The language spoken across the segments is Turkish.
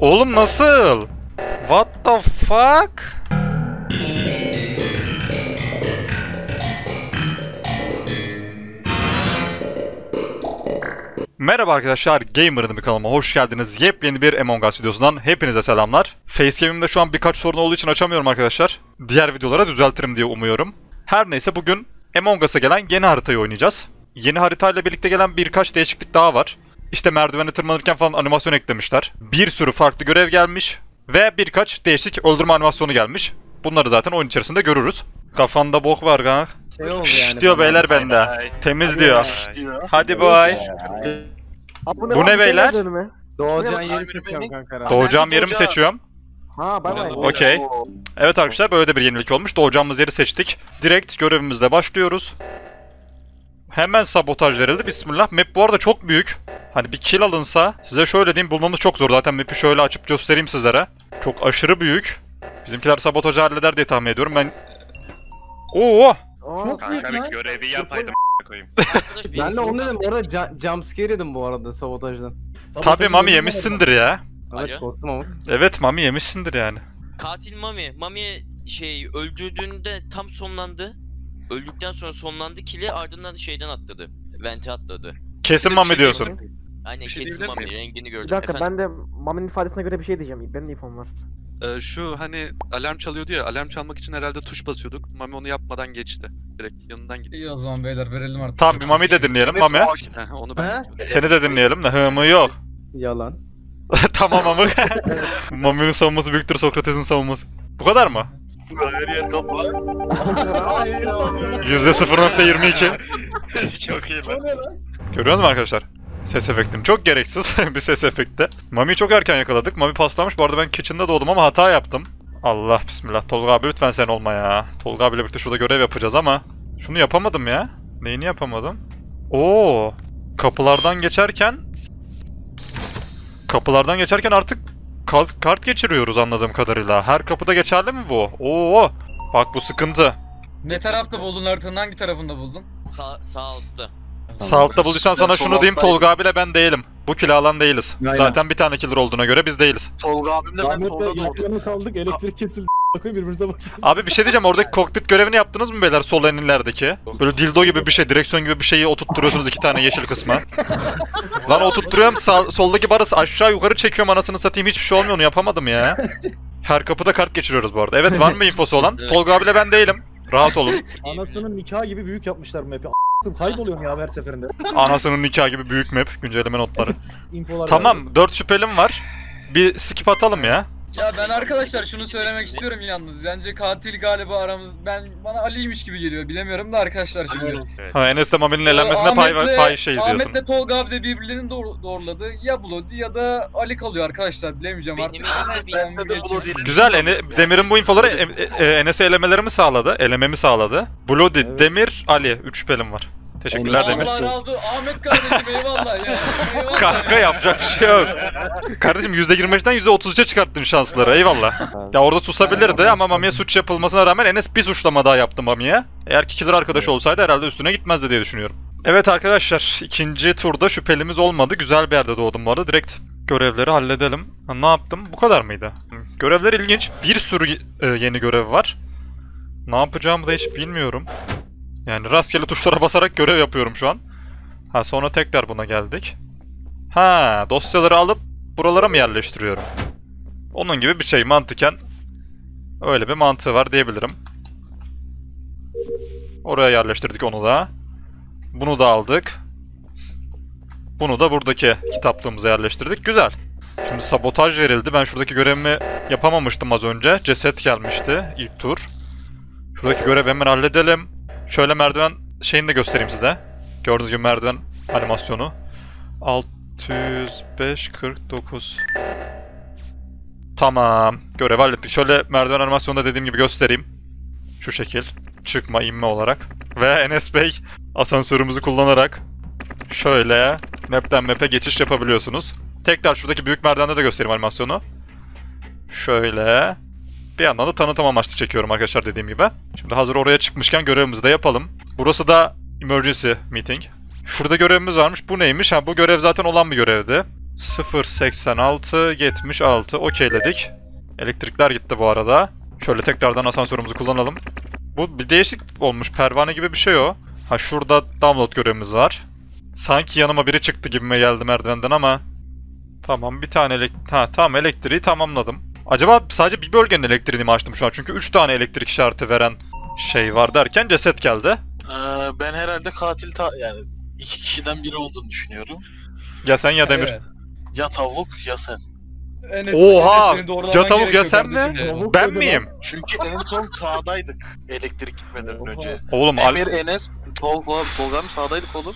Oğlum nasıl? What the fuck? Merhaba arkadaşlar, Gamer'ın bir kanalıma hoş geldiniz. Yepyeni bir Among Us videosundan hepinize selamlar. Facecam'imde şu an birkaç sorun olduğu için açamıyorum arkadaşlar. Diğer videolara düzeltirim diye umuyorum. Her neyse bugün Among Us'a gelen yeni haritayı oynayacağız. Yeni haritayla birlikte gelen birkaç değişiklik daha var. İşte merdivene tırmanırken falan animasyon eklemişler. Bir sürü farklı görev gelmiş. Ve birkaç değişik öldürme animasyonu gelmiş. Bunları zaten oyun içerisinde görürüz. Kafanda bok var kanka. Şey yani diyor bana. beyler bende. Temiz diyor. diyor. Hadi boy. Ha, Bu ne beyler? Doğacan Ne yeri bak- seçiyorum kanka. Doğacağım yerimi seçiyorum. Ha bay bay. Okey. Evet arkadaşlar böyle de bir yenilik olmuş. Doğacağımız yeri seçtik. Direkt görevimizle başlıyoruz. Hemen sabotaj verildi. Bismillah. Map bu arada çok büyük. Hani bir kill alınsa size şöyle diyeyim bulmamız çok zor. Zaten map'i şöyle açıp göstereyim sizlere. Çok aşırı büyük. Bizimkiler sabotajı halleder diye tahmin ediyorum. Ben... Oo! Çok büyük Kanka lan. bir görevi yapaydım koyayım. Ben de onu dedim ca- jumpscare yedim bu arada sabotajdan. Tabii Mami yemişsindir ya. Evet Alo. korktum ama. Evet Mami yemişsindir yani. Katil Mami. Mami şey öldürdüğünde tam sonlandı. Öldükten sonra sonlandı kili ardından şeyden atladı. Vente atladı. Kesin Mami şey diyorsun. Aynen Bir şey kesin diyebilir Mami rengini gördüm. Bir dakika Efendim? ben de Mami'nin ifadesine göre bir şey diyeceğim. Benim de ifam var. Ee, şu hani alarm çalıyordu ya, alarm çalmak için herhalde tuş basıyorduk. Mami onu yapmadan geçti. Direkt yanından gitti. İyi o zaman beyler verelim artık. Tamam bir Mami de dinleyelim Mami. Heh, onu ben He? Seni de dinleyelim de hı mı yok. Yalan. tamam ama. Mami'nin savunması büyüktür Sokrates'in savunması. Bu kadar mı? Her yer kapalı. %0.22. Çok iyi lan. Görüyor musunuz arkadaşlar? Ses efektim çok gereksiz bir ses efekti. Mami'yi çok erken yakaladık. Mami paslamış. Bu arada ben kitchen'da doğdum ama hata yaptım. Allah bismillah. Tolga abi lütfen sen olma ya. Tolga abiyle birlikte şurada görev yapacağız ama. Şunu yapamadım ya. Neyini yapamadım? Oo. Kapılardan geçerken... Kapılardan geçerken artık kart, kart geçiriyoruz anladığım kadarıyla. Her kapıda geçerli mi bu? Oo. Bak bu sıkıntı. Ne tarafta buldun haritanın hangi tarafında buldun? Sağ, sağ altta. Sağ altta bulduysan sana şunu diyeyim Tolga abiyle ben değilim. Bu kilo alan değiliz. Aynen. Zaten bir tane killer olduğuna göre biz değiliz. Tolga abimle ben doğdum. yana kaldık elektrik kesildi bakayım birbirimize bakıyoruz. Abi bir şey diyeceğim oradaki kokpit görevini yaptınız mı beyler sol enlerdeki? Böyle dildo gibi bir şey, direksiyon gibi bir şeyi oturtturuyorsunuz iki tane yeşil kısma. Lan oturtturuyorum sağ, soldaki barası aşağı yukarı çekiyorum anasını satayım hiçbir şey olmuyor onu yapamadım ya. Her kapıda kart geçiriyoruz bu arada. Evet var mı infosu olan? Evet. Tolga abiyle ben değilim. Rahat olun. Anasının nikahı gibi büyük yapmışlar bu map'i. Kayboluyorum ya her seferinde. Anasının nikahı gibi büyük map güncelleme notları. İnfolar. Tamam 4 şüphelim var. Bir skip atalım ya. Ya ben arkadaşlar şunu söylemek istiyorum yalnız. Bence katil galiba aramız. Ben bana Ali'ymiş gibi geliyor. Bilemiyorum da arkadaşlar şimdi. Ha Enes de Mami'nin eğlenmesine pay, Ahmet'le- pay şey diyorsun. Ahmet'le Tolga abi de birbirlerini doğru, doğruladı. Ya Bloody ya da Ali kalıyor arkadaşlar. Bilemeyeceğim Benim artık. elimde bir- ben bir geçeyim. Güzel. Ene- Demir'in bu infoları e- e- Enes'e elemelerimi sağladı. Elememi sağladı. Bloody, Evet. Demir, Ali. 3 şüphelim var. Teşekkürler Demir. Allah razı Ahmet kardeşim eyvallah ya. Eyvallah. Kanka yapacak bir şey yok. Kardeşim %25'den %33'e çıkarttın şansları. Eyvallah. Ya orada susabilirdi ama Mami'ye suç yapılmasına rağmen Enes bir suçlama daha yaptı Mami'ye. Eğer ki killer arkadaş olsaydı herhalde üstüne gitmezdi diye düşünüyorum. Evet arkadaşlar ikinci turda şüphelimiz olmadı. Güzel bir yerde doğdum bu arada. Direkt görevleri halledelim. Ha, ne yaptım? Bu kadar mıydı? Görevler ilginç. Bir sürü e, yeni görev var. Ne yapacağımı da hiç bilmiyorum. Yani rastgele tuşlara basarak görev yapıyorum şu an. Ha sonra tekrar buna geldik. Ha dosyaları alıp buralara mı yerleştiriyorum? Onun gibi bir şey mantıken öyle bir mantığı var diyebilirim. Oraya yerleştirdik onu da. Bunu da aldık. Bunu da buradaki kitaplığımıza yerleştirdik. Güzel. Şimdi sabotaj verildi. Ben şuradaki görevimi yapamamıştım az önce. Ceset gelmişti ilk tur. Şuradaki görevi hemen halledelim. Şöyle merdiven şeyini de göstereyim size. Gördüğünüz gibi merdiven animasyonu. 605 49. Tamam. Görev hallettik. Şöyle merdiven animasyonunda dediğim gibi göstereyim. Şu şekil. Çıkma, inme olarak. Ve Enes Bey asansörümüzü kullanarak şöyle map'ten map'e geçiş yapabiliyorsunuz. Tekrar şuradaki büyük merdivende de göstereyim animasyonu. Şöyle. Bir yandan da tanıtım amaçlı çekiyorum arkadaşlar dediğim gibi. Şimdi hazır oraya çıkmışken görevimizi de yapalım. Burası da emergency meeting. Şurada görevimiz varmış. Bu neymiş? Ha bu görev zaten olan bir görevdi. 086 76 okeyledik. Elektrikler gitti bu arada. Şöyle tekrardan asansörümüzü kullanalım. Bu bir değişik olmuş. Pervane gibi bir şey o. Ha şurada download görevimiz var. Sanki yanıma biri çıktı gibime geldi merdivenden ama. Tamam bir tane elek ha, tamam elektriği tamamladım. Acaba sadece bir bölgenin elektriğini mi açtım şu an? Çünkü 3 tane elektrik işareti veren şey var derken ceset geldi. Ee, ben herhalde katil ta yani iki kişiden biri olduğunu düşünüyorum. Ya sen ya Demir. Evet. Ya tavuk ya sen. Enes, Oha! Enes Ya tavuk ya sen mi? Tavuk Ben miyim? Çünkü en son sağdaydık elektrik gitmeden önce. Oğlum al- Emir, Enes, Tolga, Tolga mı sağdaydık oğlum?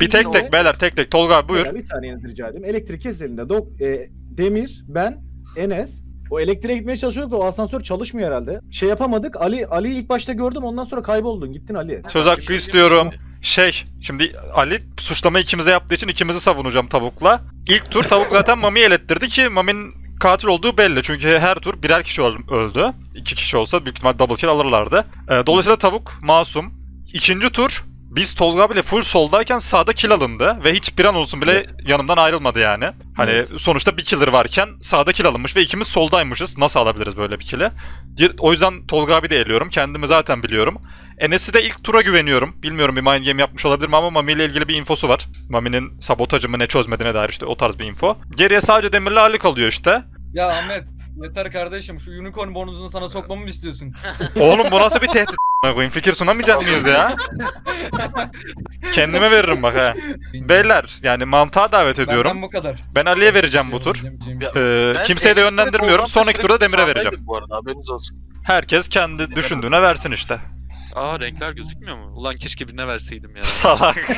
bir tek tek beyler tek tek. Tolga abi buyur. Beyler, Bir saniye rica edeyim. Elektrik kesildiğinde Dok- e, Demir, ben, Enes o elektriğe gitmeye çalışıyorduk da o asansör çalışmıyor herhalde. Şey yapamadık. Ali Ali'yi ilk başta gördüm ondan sonra kayboldun. Gittin Ali. Söz hakkı istiyorum. Şey, şimdi Ali suçlama ikimize yaptığı için ikimizi savunacağım tavukla. İlk tur tavuk zaten Mami'yi elettirdi ki Mami'nin katil olduğu belli. Çünkü her tur birer kişi öl- öldü. İki kişi olsa büyük ihtimal double kill alırlardı. Ee, dolayısıyla tavuk masum. İkinci tur biz Tolga bile full soldayken sağda kill alındı ve hiç bir an olsun bile yanımdan ayrılmadı yani. Hani Evet. sonuçta bir killer varken sağda kill alınmış ve ikimiz soldaymışız. Nasıl alabiliriz böyle bir kill'i? O yüzden Tolga abi de eliyorum. Kendimi zaten biliyorum. Enes'i de ilk tura güveniyorum. Bilmiyorum bir mind game yapmış olabilir mi ama Mami ile ilgili bir infosu var. Mami'nin sabotajı mı ne çözmediğine dair işte o tarz bir info. Geriye sadece Demir'le Ali kalıyor işte. Ya Ahmet yeter kardeşim şu unicorn bonusunu sana sokmamı mı istiyorsun? Oğlum bu nasıl bir tehdit a**ına koyayım? Fikir sunamayacak mıyız ya? Kendime veririm bak ha. Beyler yani mantığa davet ediyorum. Benden bu kadar. Ben Ali'ye vereceğim bu tur. Ee, Ben kimseye de yönlendirmiyorum. Tolga'mla Sonraki turda Demir'e vereceğim. Bu arada haberiniz olsun. Herkes kendi düşündüğüne versin işte. Aa renkler gözükmüyor mu? Ulan keşke birine verseydim ya. Salak.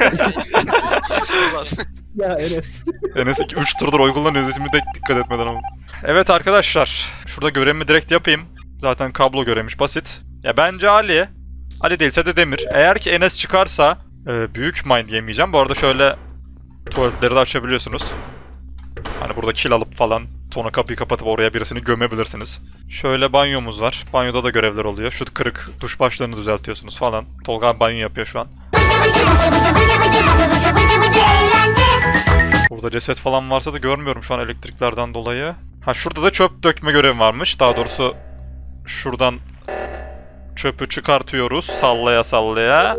Ulan. Ya Enes. Enes 3 turdur oy kullanıyoruz şimdi de dikkat etmeden ama. Evet arkadaşlar. Şurada görevimi direkt yapayım. Zaten kablo görevmiş basit. Ya bence Ali. Ali değilse de Demir. Eğer ki Enes çıkarsa e, büyük mind yemeyeceğim. Bu arada şöyle tuvaletleri de açabiliyorsunuz. Hani burada kill alıp falan sonra kapıyı kapatıp oraya birisini gömebilirsiniz. Şöyle banyomuz var. Banyoda da görevler oluyor. Şu kırık duş başlığını düzeltiyorsunuz falan. Tolga banyo yapıyor şu an. Burada ceset falan varsa da görmüyorum şu an elektriklerden dolayı. Ha şurada da çöp dökme görevi varmış. Daha doğrusu şuradan çöpü çıkartıyoruz sallaya sallaya.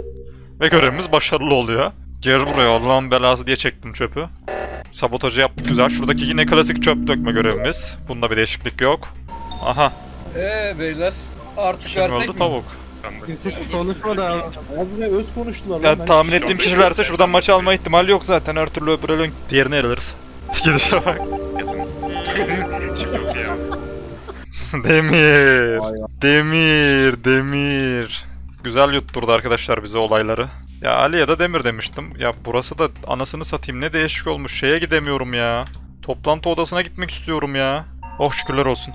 Ve görevimiz başarılı oluyor. Gel buraya Allah'ın belası diye çektim çöpü. Sabotajı yaptık güzel. Şuradaki yine klasik çöp dökme görevimiz. Bunda bir değişiklik yok. Aha. Ee beyler artık Kim versek öldü mi? tavuk. Kimse konuşmadı abi. Ağzına öz konuştular. lan. Ben- tahmin ettiğim kişilerse şuradan maçı alma ihtimali yok zaten. Her türlü öbür elin diğerini ele alırız. Gidişe bak. Ya. Demir. Ya. Demir, Demir. Güzel yutturdu arkadaşlar bize olayları. Ya Ali ya da Demir demiştim. Ya burası da anasını satayım ne değişik olmuş. Şeye gidemiyorum ya. Toplantı odasına gitmek istiyorum ya. Oh şükürler olsun.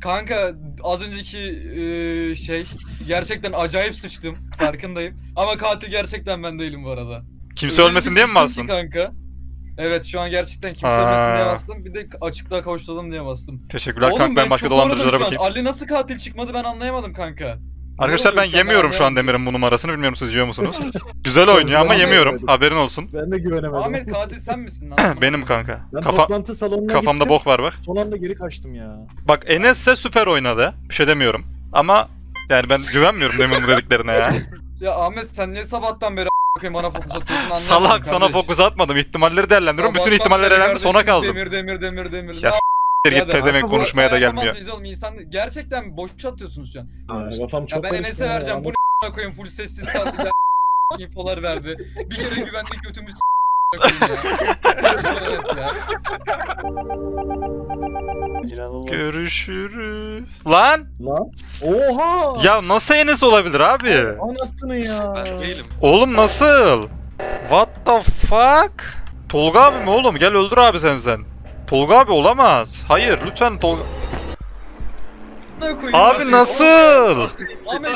Kanka az önceki e, şey gerçekten acayip sıçtım farkındayım. Ama katil gerçekten ben değilim bu arada. Kimse Öyle ölmesin bir diye mi sıçtım ki bastın? Kanka. Evet şu an gerçekten kimse Ha. ölmesin diye bastım. Bir de açıklığa kavuşturalım diye bastım. Teşekkürler kanka ben başka çok dolandırıcılara şu an. bakayım. Ali nasıl katil çıkmadı ben anlayamadım kanka. Arkadaşlar ben yemiyorum şu an. Demir'in bu numarasını. Bilmiyorum siz yiyor musunuz? Güzel oynuyor ama yemiyorum. Haberin olsun. Ben de güvenemedim. Ahmet katil sen misin lan? Benim kanka. Ben Kafa, toplantı salonuna kafamda gittim. bok var bak. Son anda geri kaçtım ya. Bak Enes ise süper oynadı. Bir şey demiyorum. Ama yani ben güvenmiyorum Demir'in bu dediklerine ya. ya Ahmet sen niye sabahtan beri a**ayım bana fokus atıyorsun anlamadım Salak sana kardeş. fokus atmadım. İhtimalleri değerlendiriyorum. Bütün Sabahtan ihtimaller beri elendi kardeşim sona kaldım. Demir demir demir demir. Ya git pezevenk konuşmaya da gelmiyor. oğlum? İnsan gerçekten boş atıyorsunuz şu an. Ya, kafam çok Ya ben Enes'e vereceğim. Bu ne koyayım full sessiz kaldı. Ya infolar verdi. Bir kere güvenlik götümüz. Görüşürüz. Lan! Lan. Oha. Ya nasıl Enes olabilir abi? Anasını ya. Ben değilim. Oğlum nasıl? What the fuck? Tolga abi mi oğlum? Gel öldür abi sen sen. Tolga abi olamaz. Hayır lütfen Tolga... Abi nasıl? Ahmet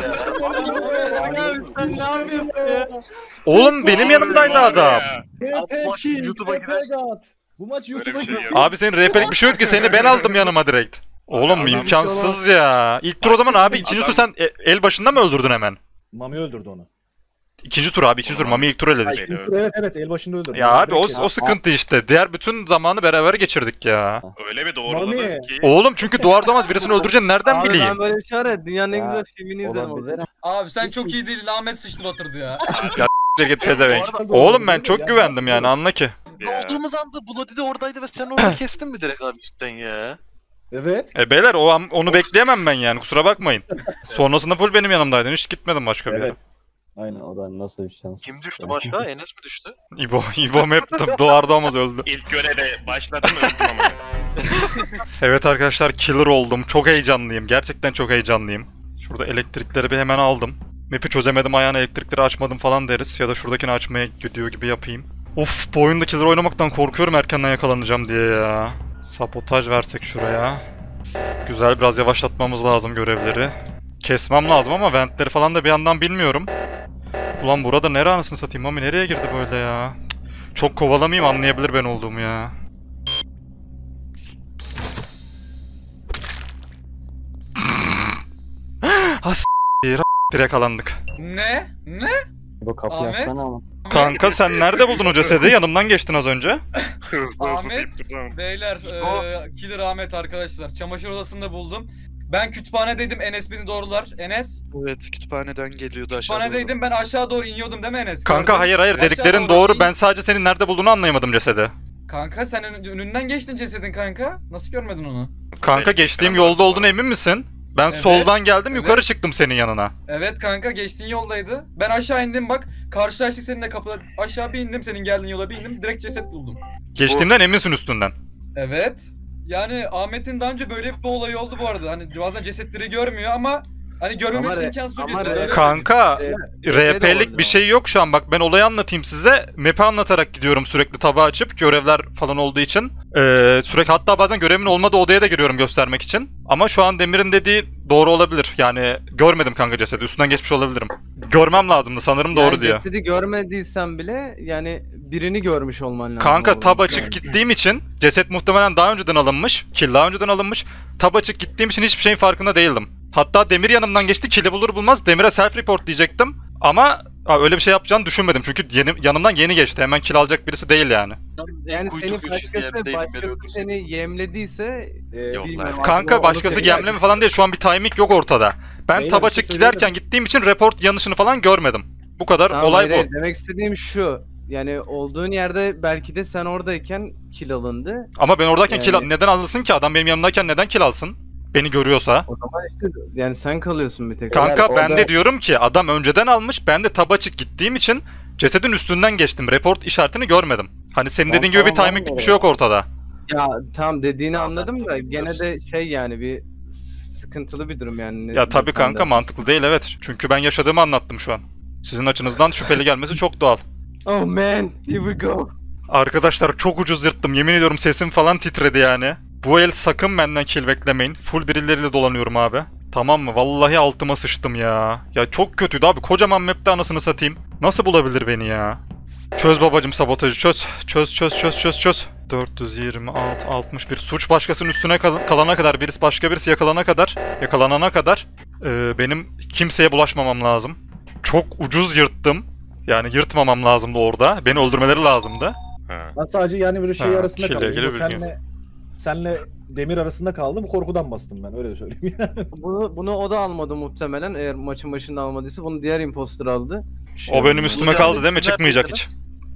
Sen ne yapıyorsun ya? Oğlum benim yanımdaydı adam. YouTube'a gider. Bu maç YouTube'a bir şey. Abi senin rehberlik bir şey yok ki seni ben aldım yanıma direkt. Oğlum imkansız ya. İlk tur o zaman abi ikinci tur sen e- el başında mı öldürdün hemen? Mami öldürdü onu. İkinci tur abi ikinci tur. Mami ilk tur eledik. Beni. Evet evet el başında öldürdüm. Ya abi o, o sıkıntı işte. Diğer bütün zamanı beraber geçirdik ya. Öyle bir doğruladı Mami. ki. Oğlum çünkü doğar doğmaz birisini öldüreceğini nereden Abi bileyim? ben böyle bir şey var ya dünyanın en Ya, güzel filmini izledim orada. Abi sen çok iyi değil. Ahmet sıçtı batırdı ya. Siktir git pezevenk. Oğlum ben çok ya. güvendim yani anla ki. Ya. Olduğumuz anda Bloody de oradaydı ve sen orada kestin mi direkt abi cidden ya? Evet. E beyler o an- onu bekleyemem ben yani kusura bakmayın. Sonrasında full benim yanımdaydın hiç gitmedim başka bir yere. Evet. Aynen. O da nasıl bir şans. Kim düştü başka? Enes mi düştü? İbo, İbo hep doğar doğmaz öldü. İlk göreve başladım öldüm ama. Evet arkadaşlar killer oldum. Çok heyecanlıyım. Gerçekten çok heyecanlıyım. Şurada elektrikleri bir hemen aldım. Map'i çözemedim ayağına elektrikleri açmadım falan deriz. Ya da şuradakini açmaya gidiyor gibi yapayım. Of bu oyunda killer oynamaktan korkuyorum erkenden yakalanacağım diye ya. Sabotaj versek şuraya. Güzel biraz yavaşlatmamız lazım görevleri. Kesmem lazım ama ventleri falan da bir yandan bilmiyorum. Ulan burada nere anasını satayım Mami nereye girdi böyle ya? Çok kovalamayayım anlayabilir ben olduğumu ya. Ha s**tir a**tir yakalandık. Ne? Ne? Bu kapıyı Ahmet? açsana ama. Kanka sen nerede buldun o cesedi? Yanımdan geçtin az önce. Hızlı hızlı Ahmet. Beyler, eee Killer Ahmet arkadaşlar. Çamaşır odasında buldum. Ben kütüphanedeydim. Enes beni doğrular. Enes. Evet kütüphaneden geliyordu aşağıda. Kütüphanedeydim. Ben aşağı doğru iniyordum değil mi Enes? Kanka Gördün. hayır hayır Aşağı dediklerin doğru doğru. in. Ben sadece senin nerede bulduğunu anlayamadım cesedi. Kanka sen ön- önünden geçtin cesedin kanka. Nasıl görmedin onu? Kanka Evet, geçtiğim yolda baktım olduğuna emin misin? Ben Evet, soldan geldim evet. yukarı çıktım senin yanına. Evet kanka geçtiğin yoldaydı. Ben aşağı indim bak. Karşılaştık seninle kapıda. Aşağı bir indim. Senin geldiğin yola bir indim. Direkt ceset buldum. Geçtiğimden eminsin üstünden. Evet. Yani Ahmet'in daha önce böyle bir olayı oldu bu arada. Hani bazen cesetleri görmüyor ama hani görmemesi Ama imkansız re- öyle Kanka RP'lik bir şey yok şu an. Bak ben olayı anlatayım size. Map'i anlatarak gidiyorum sürekli tabağı açıp görevler falan olduğu için. Ee, sürekli hatta bazen görevimin olmadığı odaya da giriyorum göstermek için. Ama şu an Demir'in dediği doğru olabilir. Yani görmedim kanka cesedi. Üstünden geçmiş olabilirim. Görmem lazımdı sanırım doğru yani diyor. Cesedi görmediysen bile yani birini görmüş olman lazım. Kanka tab açık gittiğim için ceset muhtemelen daha önceden alınmış. Kill daha önceden alınmış. Tab açık gittiğim için hiçbir şeyin farkında değildim. Hatta Demir yanımdan geçti. Kill'i bulur bulmaz Demir'e self report diyecektim. Ama ha, öyle bir şey yapacağını düşünmedim. Çünkü yeni, yanımdan yeni geçti. Hemen kill alacak birisi değil yani. Yani Kuytu senin köşesi başkası, başkası seni yemlediyse Ee, Yok bilmiyorum. Kanka başkası gemleme falan değil. Şu an bir timing yok ortada. Ben Beyler, tab bir açık şey giderken gittiğim için report yanlışını falan görmedim. Bu kadar Tamam, olay hayır, bu. Demek istediğim şu. Yani olduğun yerde belki de sen oradayken kill alındı. Ama ben oradayken kill Yani- neden alınsın ki? Adam benim yanımdayken neden kill alsın? Beni görüyorsa. O zaman işte yani sen kalıyorsun bir tek. Kanka Eğer ben orada- de diyorum ki adam önceden almış. Ben de tab açık gittiğim için cesedin üstünden geçtim. Report işaretini görmedim. Hani senin Ben dediğin gibi bir timinglik bir şey yok ortada. Ya tamam dediğini anladım da gene de şey yani bir sıkıntılı bir durum yani. Ya tabii de. kanka mantıklı değil evet. Çünkü ben yaşadığımı anlattım şu an. Sizin açınızdan şüpheli gelmesi çok doğal. Oh man, here we go. Arkadaşlar çok ucuz yırttım. Yemin ediyorum sesim falan titredi yani. Bu el sakın benden kill beklemeyin. Full birileriyle dolanıyorum abi. Tamam mı? Vallahi altıma sıçtım ya. Ya çok kötüydü abi. Kocaman map'te anasını satayım. Nasıl bulabilir beni ya? Çöz babacım sabotajı çöz. Çöz çöz çöz çöz çöz. 426 61 suç başkasının üstüne kal- kalana kadar birisi başka birisi yakalana kadar yakalanana kadar e, benim kimseye bulaşmamam lazım. Çok ucuz yırttım. Yani yırtmamam lazımdı orada. Beni öldürmeleri lazımdı. Ha. Ben sadece yani böyle şey Ha, arasında kaldım. Senle, senle Demir arasında kaldım. Korkudan bastım ben öyle söyleyeyim. Bunu bunu o da almadı muhtemelen eğer maçın başında almadıysa bunu diğer imposter aldı. O benim üstüme Bloody kaldı değil mi? Çıkmayacak hiç.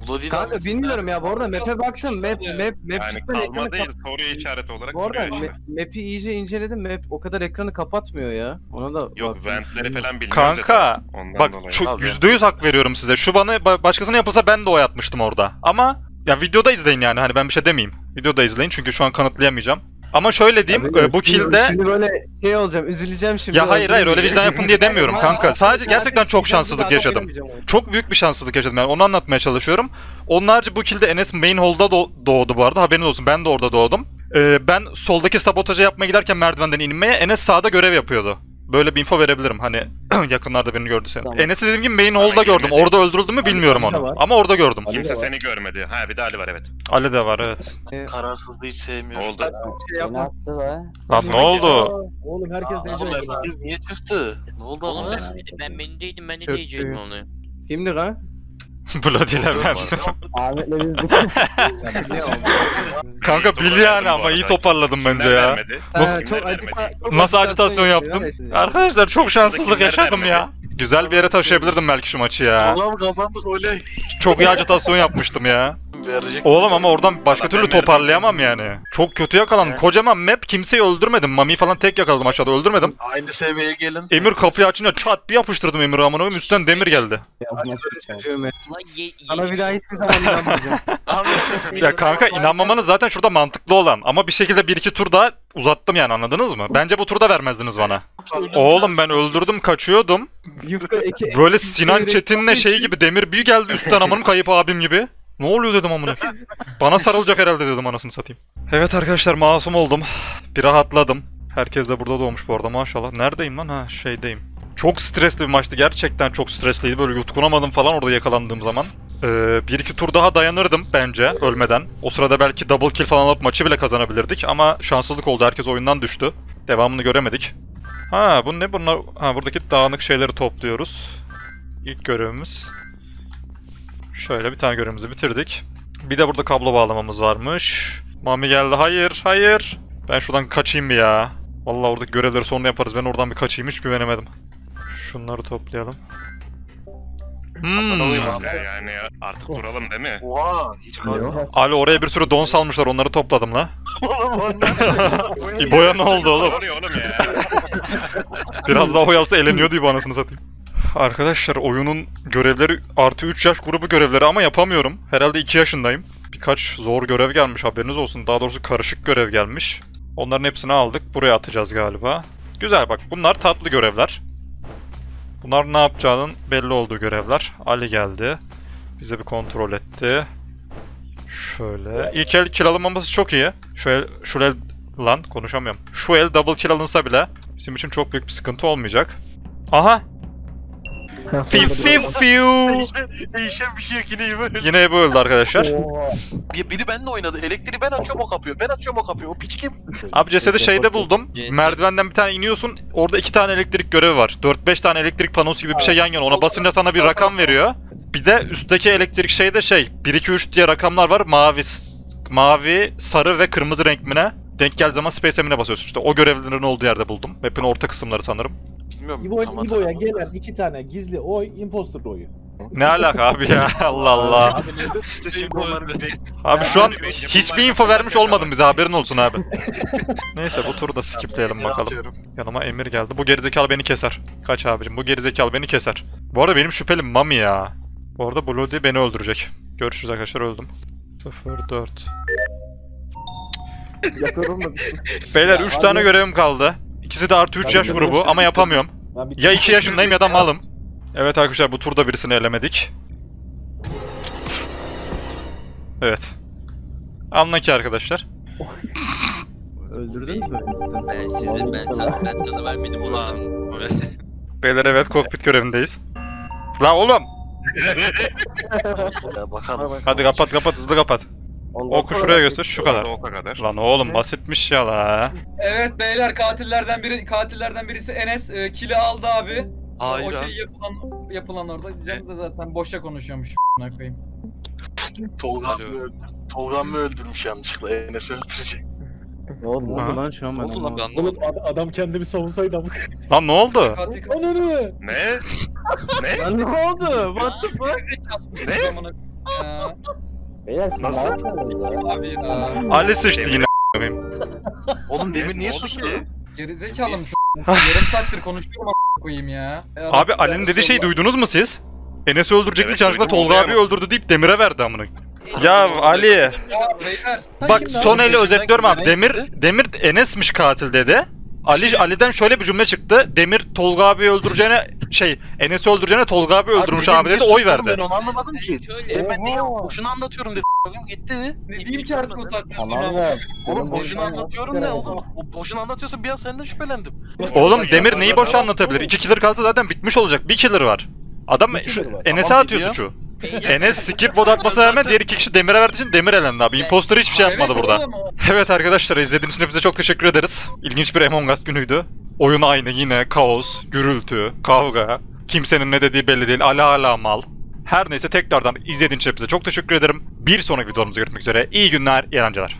Bloody Kanka bilmiyorum ya bu arada map'e baksın map map map Yani cidden kalma ekranı değil kap- soru işareti olarak Bu arada duruyor işte. ma- map'i iyice inceledim map o kadar ekranı kapatmıyor ya. Ona da Yok baktım. ventleri falan bilmiyoruz Kanka. Ondan Bak dolayı. şu Abi. %100 hak veriyorum size. Şu bana ba- başkasına yapılsa ben de oy atmıştım orada. Ama ya videoda izleyin yani hani ben bir şey demeyeyim. Videoda izleyin çünkü şu an kanıtlayamayacağım. Ama şöyle diyeyim Abi, e, bu kill'de Şimdi böyle şey olacağım üzüleceğim şimdi. ya hayır hayır öyle vicdan yapın diye demiyorum kanka. Sadece gerçekten çok şanssızlık yaşadım. Çok büyük bir şanssızlık yaşadım yani onu anlatmaya çalışıyorum. Onun harici bu kill'de Enes main hall'da do- doğdu bu arada haberiniz olsun ben de orada doğdum. Ee, ben soldaki sabotajı yapmaya giderken merdivenden inmeye Enes sağda görev yapıyordu. Böyle bir info verebilirim hani yakınlarda birini gördü seni. Tamam. Enes'i dediğim gibi main Sana hall'da gördüm. Orada öldürüldü mü bilmiyorum Ali de onu. var. Ama orada gördüm. Ali Kimse de var. seni görmedi. Ha bir de Ali var evet. Ali de var evet. Kararsızlığı hiç Ne sevmiyorum. oldu? Şey Beni yapmaz. attı da. Lan ne oldu? Oğlum herkes Oğlum DC. herkes niye çıktı? Ne oldu Oğlum ben, ben menüdeydim ben de Çöktü. diyecektim onu. Kimdi lan? Bloody Levent. Ahmet'le biz Kanka bil yani ama iyi toparladım bence ya. Nasıl- çok Nasıl yaptım? Arkadaşlar çok şanssızlık yaşadım ya. Güzel bir yere taşıyabilirdim belki şu maçı ya. Allah'ım kazandık oley. Çok iyi acitasyon yapmıştım ya. Verecek. Oğlum ama oradan başka Valla türlü toparlayamam yani. Çok kötü yakalandım. Evet. Kocaman map kimseyi öldürmedim. Mami'yi falan tek yakaladım aşağıda öldürmedim. Aynı seviyeye gelin. Emir kapıyı açınca çat bir yapıştırdım Emir'i amına koyayım üstten demir geldi. Lan ye, Sana bir daha hiçbir zaman inanmayacağım. Ya kanka inanmamanız zaten şurada mantıklı olan ama bir şekilde bir iki tur daha uzattım yani anladınız mı? Bence bu turda vermezdiniz bana. Oğlum ben öldürdüm kaçıyordum. Böyle Sinan Çetin'le şey gibi demir büyü geldi üstten amanım kayıp abim gibi. Ne oluyor dedim amına. Bana sarılacak herhalde dedim anasını satayım. Evet arkadaşlar masum oldum. Bir rahatladım. Herkes de burada doğmuş bu arada maşallah. Neredeyim lan? Ha şeydeyim. Çok stresli bir maçtı. Gerçekten çok stresliydi. Böyle yutkunamadım falan orada yakalandığım zaman. Ee, bir iki tur daha dayanırdım bence ölmeden. O sırada belki double kill falan alıp maçı bile kazanabilirdik. Ama şanssızlık oldu. Herkes oyundan düştü. Devamını göremedik. Ha bu ne bunlar? Ha buradaki dağınık şeyleri topluyoruz. İlk görevimiz. Şöyle bir tane görevimizi bitirdik. Bir de burada kablo bağlamamız varmış. Mami geldi. Hayır, hayır. Ben şuradan kaçayım bir ya. Vallahi oradaki görevleri sonra yaparız. Ben oradan bir kaçayım hiç güvenemedim. Şunları toplayalım. Hmm. Ya yani artık duralım değil mi? Oha hiç kalmadı. Ali oraya bir sürü don salmışlar onları topladım la. Oğlum onlar. İbo'ya ne oldu oğlum? Ne oluyor oğlum ya? Biraz daha oyalsa eleniyordu İbo anasını satayım. Arkadaşlar oyunun görevleri artı 3 yaş grubu görevleri ama yapamıyorum. Herhalde 2 yaşındayım. Birkaç zor görev gelmiş haberiniz olsun. Daha doğrusu karışık görev gelmiş. Onların hepsini aldık. Buraya atacağız galiba. Güzel bak bunlar tatlı görevler. Bunlar ne yapacağının belli olduğu görevler. Ali geldi. Bize bir kontrol etti. Şöyle. İlk el kill alınmaması çok iyi. Şu el, şu el lan konuşamıyorum. Şu el double kill alınsa bile bizim için çok büyük bir sıkıntı olmayacak. Aha. Fiu fiu fiu. Değişen, bir şey yok yine iyi böyle. Yine bu öldü arkadaşlar. Bir, biri benimle oynadı. Elektriği ben açıyorum o kapıyor. Ben açıyorum o kapıyor. O piç kim? Abi cesedi şeyde buldum. Merdivenden bir tane iniyorsun. Orada iki tane elektrik görevi var. 4-5 tane elektrik panosu gibi bir şey yan yana. Ona basınca sana bir rakam veriyor. Bir de üstteki elektrik şeyde şey 1-2-3 diye rakamlar var. Mavi, s- mavi, sarı ve kırmızı renk mi ne? Denk gel zaman Space Emine basıyorsun. İşte o görevlerin olduğu yerde buldum. Map'in orta kısımları sanırım. Bilmiyorum. İbo, tam İbo'ya hatırlamadım. gelen iki tane gizli oy imposter oyu. Ne alaka abi ya Allah Allah. Abi ne işte şimdi onlar bir Abi şu an hiçbir info vermiş olmadın bize haberin olsun abi. Neyse bu turu da skipleyelim bakalım. Atıyorum. Yanıma Emir geldi. Bu gerizekalı beni keser. Kaç abicim bu gerizekalı beni keser. Bu arada benim şüphelim Mami ya. Bu arada Bloody beni öldürecek. Görüşürüz arkadaşlar öldüm. 0-4. Yakıyorum da. Beyler Ya 3 abi- tane görevim kaldı. İkisi de artı 3 Abi yaş grubu ama yapamıyorum. Ya 2 yaşındayım ya da malım. Evet arkadaşlar bu turda birisini elemedik. Evet. Anla ki arkadaşlar. Öldürdünüz mü? Ben sizi ben sana ben sana vermedim. Ulan. Beyler evet kokpit görevindeyiz. La oğlum! Hadi kapat kapat hızlı kapat. Oku şuraya göster şu kadar. O kadar. Lan oğlum basitmiş ya la. Evet beyler katillerden biri katillerden birisi Enes e, kili aldı abi. Hayır o şey yapılan yapılan orada diyeceğim de zaten boşa konuşuyormuş a**ına koyayım. Tolga mı öldürdü? Tolga mı öldürmüş yanlışlıkla? Enes'i öldürecek. Ne oldu Ne lan? oldu lan şu an ben Oldu lan anlamadım. Oğlum ad- adam kendini savunsaydı amık. Lan ne oldu? Katil Ananı. Ne? Ne? Lan ne oldu? What the fuck? ne? Ya, Beyler siz Nasıl? ne yapıyorsunuz ya? abi ya. Ali sıçtı yine a**ayım. Oğlum Demir niye sustu? Gerizekalı mısın? Yarım saattir konuşuyorum a**ına koyayım ya. Ya Abi Ali'nin dediği şeyi duydunuz mu siz? Enes'i öldürecekti Evet, duydum, Tolga abi anlayamadım. öldürdü deyip Demir'e verdi amına. Ya Ali Ya beyler. bak son eli özetliyorum abi. Demir? Demir Enes'miş katil dedi. Ali Ali'den şöyle bir cümle çıktı. Demir Tolga abi öldüreceğine şey Enes'i öldüreceğine Tolga abi öldürmüş Demir abi dedi oy sustu verdi. Ben onu anlamadım ki. Şöyle. E ben niye boşuna anlatıyorum dedi. Gitti. Ne diyeyim ki artık o saatten Tamam sonra? Oğlum boşuna anlatıyorum ne oğlum? O boşuna anlatıyorsa bir an senden şüphelendim. Oğlum Demir neyi boş anlatabilir? İki killer kalsa zaten bitmiş olacak. Bir killer var. Adam. Enes'e Tamam, atıyor suçu. Enes skip vote atmasına rağmen diğer iki kişi Demir'e verdiği için Demir elendi abi. Imposter hiçbir şey yapmadı Evet burada. Evet arkadaşlar izlediğiniz için hepinize çok teşekkür ederiz. İlginç bir Among Us günüydü. Oyun aynı yine kaos, gürültü, kavga. Kimsenin ne dediği belli değil. Ala ala mal. Her neyse tekrardan izlediğiniz için çok teşekkür ederim. Bir sonraki videomuzda görüşmek üzere. İyi günler, iyi eğlenceler.